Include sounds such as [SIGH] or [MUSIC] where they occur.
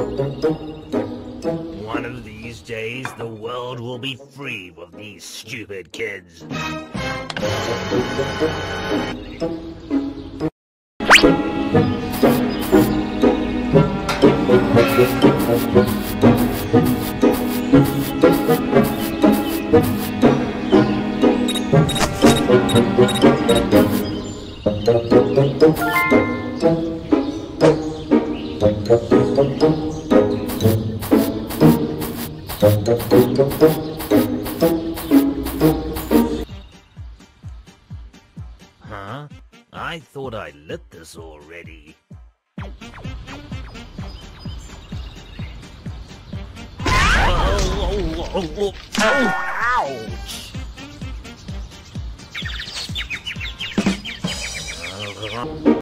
One of these days, the world will be free of these stupid kids. [LAUGHS] Huh? I thought I lit this already. Oh, oh, oh, ouch!